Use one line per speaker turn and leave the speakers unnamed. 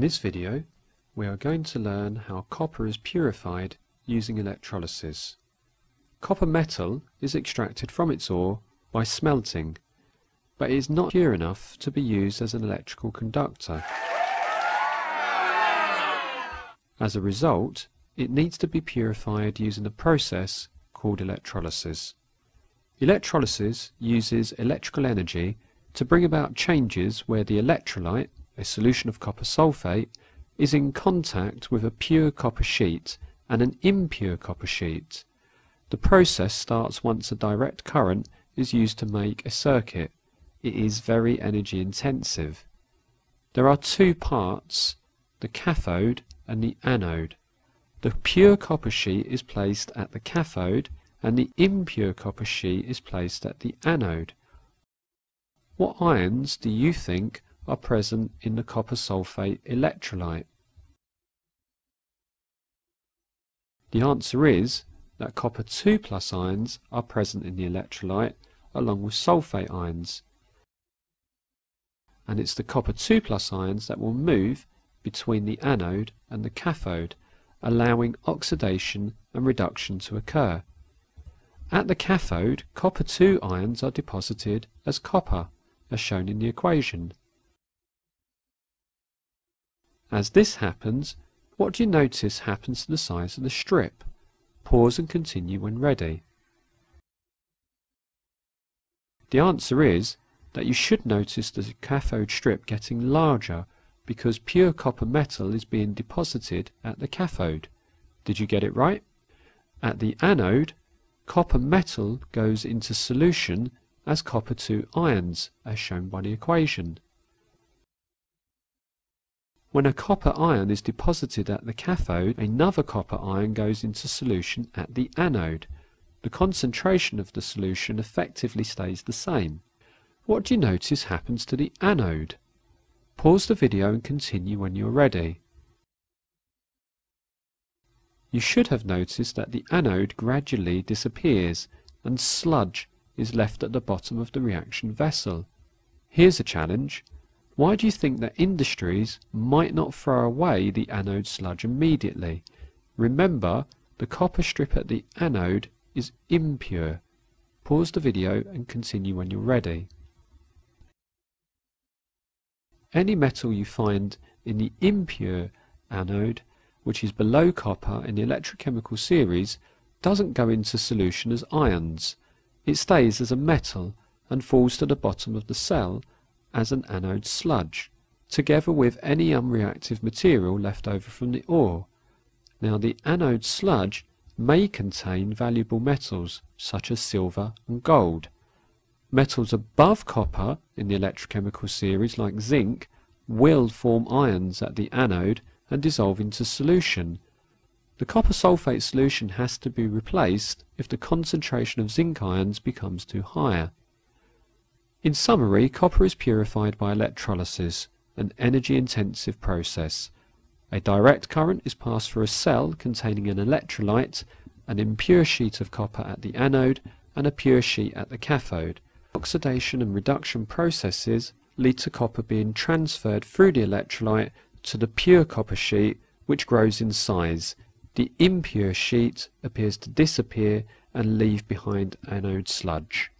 this video, we are going to learn how copper is purified using electrolysis. Copper metal is extracted from its ore by smelting, but it is not pure enough to be used as an electrical conductor. As a result, it needs to be purified using a process called electrolysis. Electrolysis uses electrical energy to bring about changes where the electrolyte, a solution of copper sulfate, is in contact with a pure copper sheet and an impure copper sheet. The process starts once a direct current is used to make a circuit. It is very energy intensive. There are two parts, the cathode and the anode. The pure copper sheet is placed at the cathode and the impure copper sheet is placed at the anode. What ions do you think are present in the copper sulfate electrolyte? The answer is that copper 2 plus ions are present in the electrolyte along with sulfate ions. And it's the copper 2 plus ions that will move between the anode and the cathode, allowing oxidation and reduction to occur. At the cathode, copper 2 ions are deposited as copper, as shown in the equation. As this happens, what do you notice happens to the size of the strip? Pause and continue when ready. The answer is that you should notice the cathode strip getting larger because pure copper metal is being deposited at the cathode. Did you get it right? At the anode, copper metal goes into solution as copper 2 ions, as shown by the equation. When a copper ion is deposited at the cathode, another copper ion goes into solution at the anode. The concentration of the solution effectively stays the same. What do you notice happens to the anode? Pause the video and continue when you're ready. You should have noticed that the anode gradually disappears and sludge is left at the bottom of the reaction vessel. Here's a challenge. Why do you think that industries might not throw away the anode sludge immediately? Remember, the copper strip at the anode is impure. Pause the video and continue when you're ready. Any metal you find in the impure anode, which is below copper in the electrochemical series, doesn't go into solution as ions. It stays as a metal and falls to the bottom of the cell as an anode sludge, together with any unreactive material left over from the ore. Now the anode sludge may contain valuable metals such as silver and gold. Metals above copper in the electrochemical series like zinc will form ions at the anode and dissolve into solution. The copper sulfate solution has to be replaced if the concentration of zinc ions becomes too high. In summary, copper is purified by electrolysis, an energy-intensive process. A direct current is passed through a cell containing an electrolyte, an impure sheet of copper at the anode, and a pure sheet at the cathode. Oxidation and reduction processes lead to copper being transferred through the electrolyte to the pure copper sheet, which grows in size. The impure sheet appears to disappear and leave behind anode sludge.